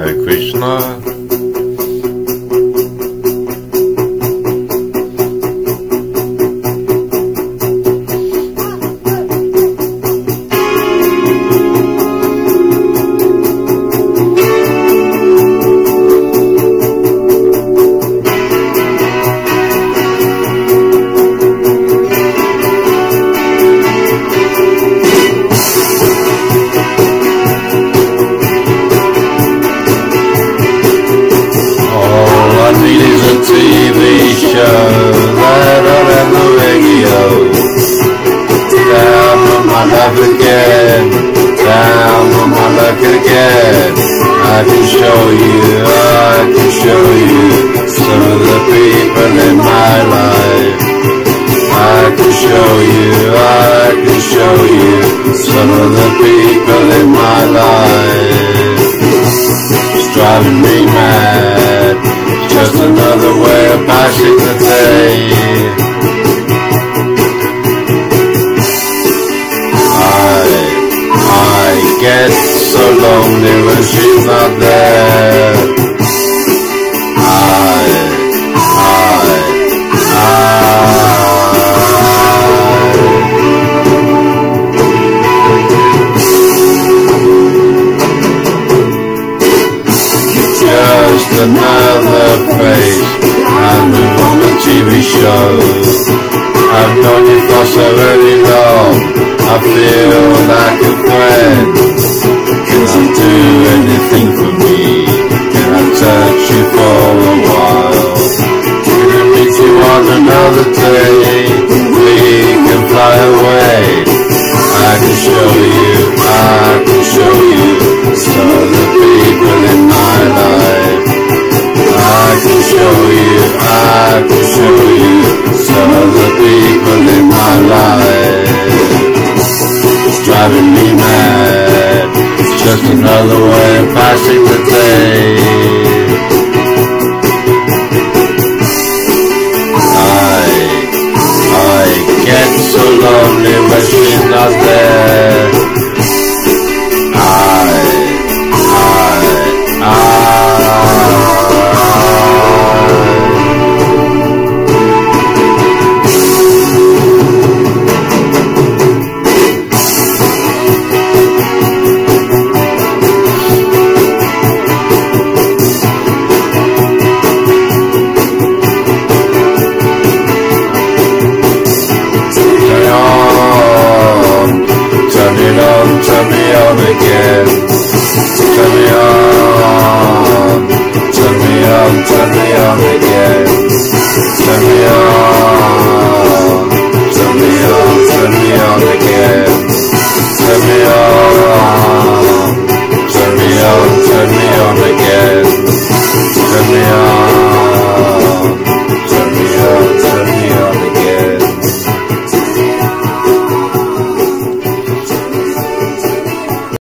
Hare Krishna. Again. I can show you, I can show you some of the people in my life. I can show you, I can show you some of the people in my life. It's driving me mad. Just another way of passing so lonely when she's not there. I, I, I. just another face and on the TV shows. I've known you for so very long, I feel like a friend. Another day? We can fly away. I can show you, I can show you some of the people in my life. I can show you, I can show you some of the people in my life. So lonely when she's not there. again. Turn me on, turn me on, turn me on again. Turn me on, turn me on, turn me on again. Turn me on, turn me on, turn me on again.